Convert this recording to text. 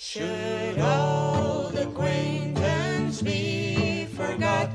Should old acquaintance be forgot?